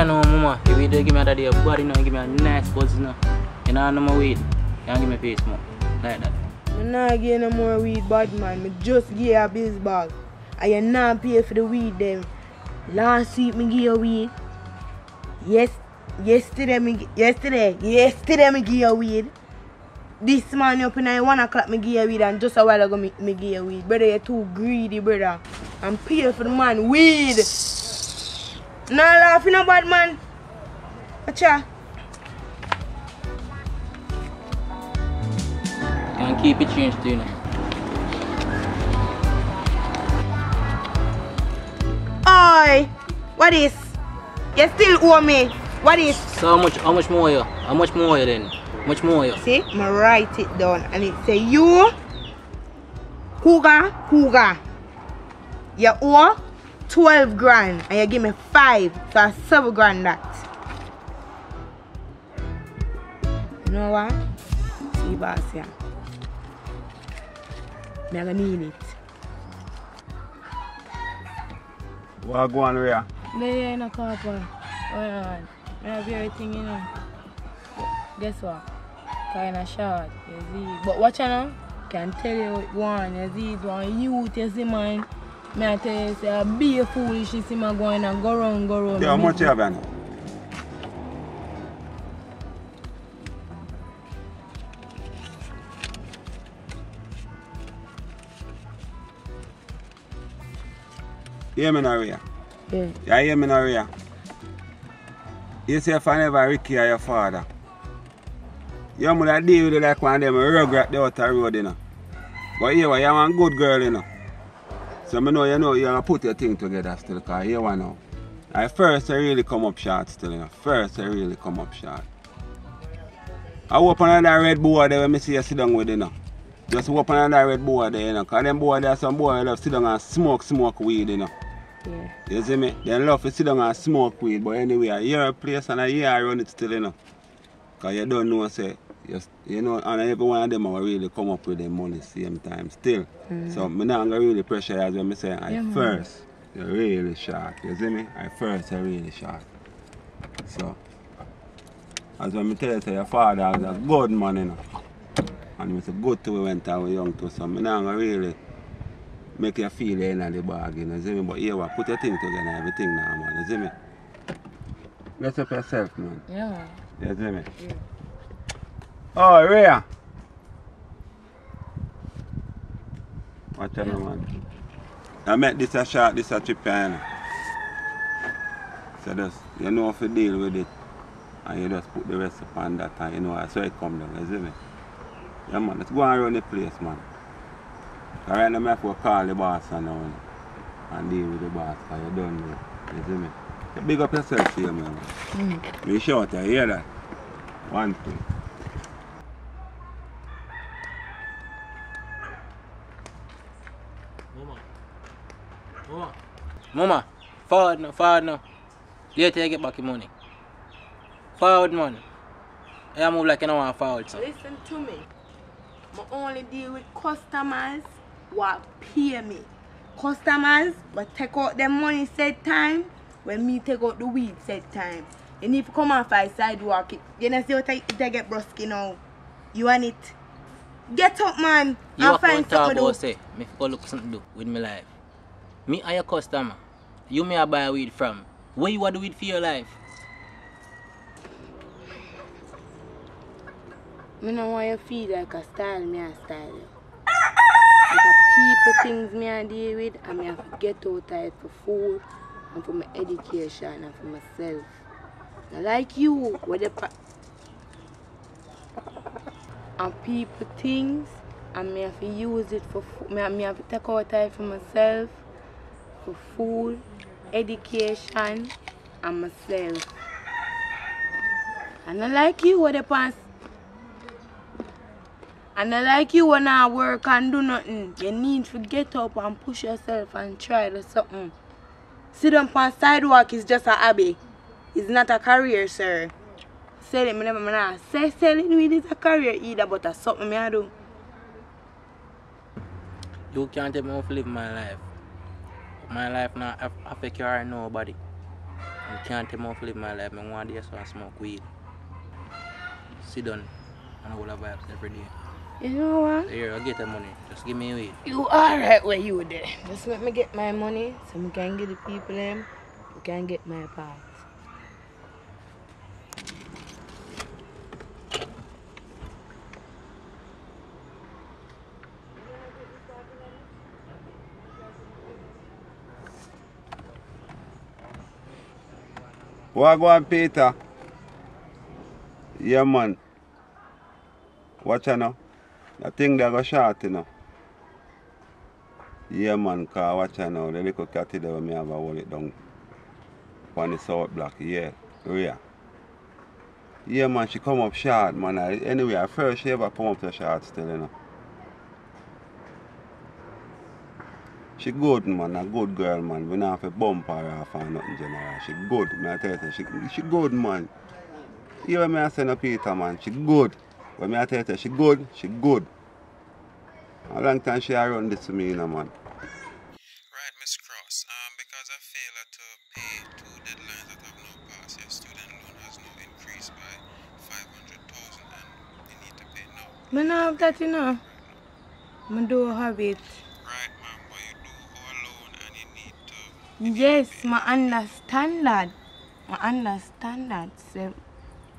you know, mama, if you do give me that day body, you know, give me a nice buzz, know. You know, no more weed. You don't give me face more. Like that. Me not give no more weed, bad man. Me just give a biz bag. And you not pay for the weed them. Last week me give you weed. Yes, yesterday me, yesterday, yesterday me give you weed. This morning up in at one o'clock me give you weed and just a while ago me, me give you weed. Brother, you're too greedy, brother. I'm pay for the man weed. Not laughing no bad man. Watch ya. You can keep it changed, you know. Oi, what is? You still owe me. What is? So how much, how much more you? How much more you then? Much more you? See, me write it down and it say you, Huga, Huga. You owe 12 grand and you give me 5, so that's 7 grand that. You know what? See, boss, yeah. Me gonna need it. What go on where? They in a car park. Oh, yeah. I have everything, you know. Guess what? Kinda short, you see. But watch out now. Can tell you what one, you see, it's one youth, you see, man. Me I tell you, say, be a foolish, you see, man, going and go round, go round. Yeah, how much you have then? Hear me now, Ria. Yeah. You hear me now, Ria? You say if I never Ricky or your father, you must deal with it like one of them regret the outer road, you know. But here, you one good girl, you know. So I know you know you gonna put your thing together still, because here one now. I first I really come up short still, you know. First I really come up short. I open that red board there when I see you sit down with you know. Just open that red board there, you know. Cause them board there some boy love sit down and smoke, smoke weed, you know. Yeah. You see me? They love to sit down and smoke weed, but anyway, I hear a place and I hear I run it still, you know. Because you don't know, say, you, you know, and every one of them will really come up with their money same time still. Mm. So, I'm not going to really pressure as when I say, I Yeah, first, you're really short. You see me? I first, you're really short. So, as when I tell you, say, your father was a good man, you know. And he was a good to we went out young too, so I'm not going to really make you feel the end of the bargain, you see me? But here, what, put your thing together, everything now, man, you see me? Mess up yourself, man. Yeah. You see me? Yeah. Oh, Rhea. Watch out, man. I met this a shot, this a trip, you know. So just, you know if you deal with it, and you just put the rest upon that, and you know, that's how it come down, you see me? Yeah, man, let's go and run the place, man. Because right now, I have to call the boss and, now, and deal with the boss, because you done with it, you see me? You big up yourself here, man. Mm. You short, you hear that? One thing. Mama. Mama. Mama. Forward now, forward now. Later you get back your money. Forward, man. I move like you don't want forward, so. Listen to me. I only deal with customers what pay me. Customers but take out their money set time when me take out the weed set time. You need to come off my sidewalk. You know see what I, I get brusky now. You want it? Get up man You and are find going to something about to do. say, me go look something do with my life. Me are your customer. You may buy weed from. Where you want the weed for your life? Me no want you feel like a style, me a style you. Like a people things me a deal with and me have to get out of it for food and for my education and for myself. Now like you, what the pa- and people things and me have to use it for. Me, me have to take out time for myself, for food, education and myself. And I like you what the past and I like you when I work and do nothing. You need to get up and push yourself and try to something. Sit on sidewalk is just a hobby. It's not a career, sir. Selling me never man say selling weed is a career either, but that's something me I do. You can't tell me how to live my life. My life not aff- affect you or nobody. You can't tell me how to live my life. I want to so I smoke weed. Sit down and I will have vibes every day. You know what? Here, I'll get the money. Just give me weed. You alright where you there. Just let me get my money so we can get the people them. We can get my parts. Wagwan Peter. Yeah man. Watch out now. The thing they go short you know. Yeah man, cause watch out now. The little cat there me have a it down. On the block, yeah. Rhea. Yeah man, she come up short man. I- Anyway, at first she ever come up to short still you know. She good man, a good girl man. We not have to bump her off or nothing general. She good, me I tell you, she, she good man. You hear me I say no Peter man, she good. When me I tell you, she good, she good. A long time she a run this to me, you know man. Right, Miss Cross. Um, because I failed to pay two deadlines that have now passed, your student loan has now increased by five hundred thousand, and you need to pay now. Me not have that you know. Me don't have it. Right, ma'am, but you do owe a loan, and you need to. Yes, my understand that. My understand that. So,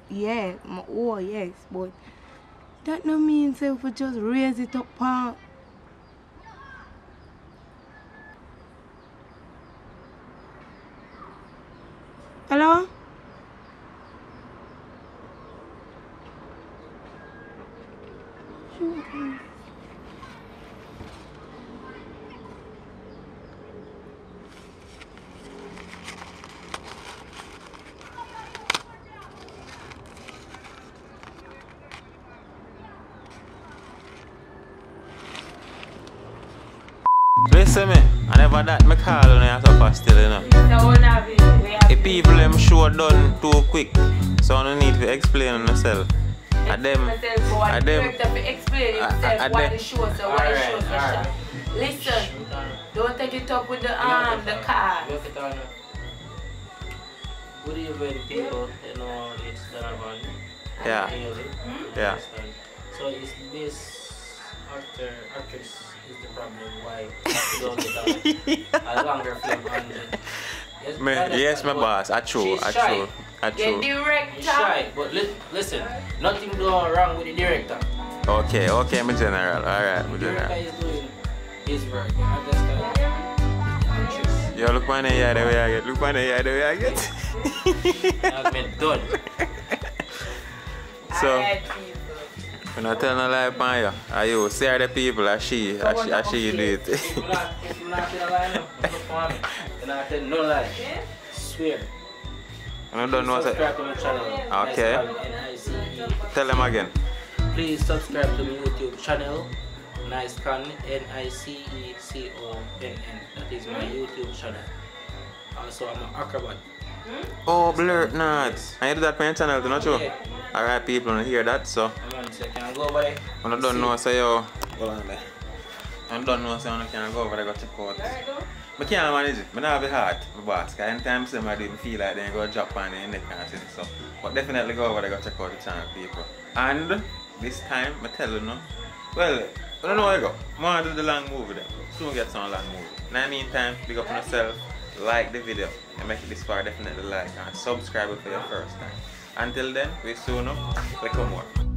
yeah, my oh yes, but that no means if we just raise it up uh, Hello? Listen me, I never that me call on you suffer still, you know. If people them show done too quick, so I don't need to explain myself. And them, and them, explain I- I- yourself why the show so why the show Alright, so alright. Listen, don't take it up with the arm, um, the car. Look at all the- Good evening, people. You know, it's Donovan. Yeah. Hmm? Yeah. So is this actor, actress is the problem why you don't get a, a longer film. Yes, me, yes, my boss, I true, I shy. true, I The true. She's director. shy, but li- listen, nothing going wrong with the director. Okay, okay, my general, alright, my The director general. is doing his work. You understand? The actress Yo, look on the yard the way I get, look on the yard the way I get. has been done. so, Alright, people. When I tell no lie upon you, are you, see other the people, are she, are she, are she do it. If you not, if you not tell a lie, no, look for me. You not tell no lie. Swear. I don't know what Subscribe to my channel. Okay. Tell them again. Please subscribe to my YouTube channel. Nice Con, N-I-C-E-C-O-N-N. That is my YouTube channel. Also, I'm an acrobat. Oh, blur nuts. I do that for your channel, don't you? Yeah. Alright, people, don't hear that, so. I'm on, so can I go over there? When I don't know, say yo. Hold on there. I don't know, say I can't go over there, go check out. I can't manage it. I don't have the heart, my boss. Because anytime somebody do feel like they go drop on their neck and things, so. But definitely go over there, go check out the channel, people. And this time, I tell you no. Well, I don't know where I go. I want to do the long movie then. Soon get some long movie. In the meantime, big up on yourself, like the video, and make it this far, definitely like, and subscribe for your first time. Until then, we soon up, like more. Yeah.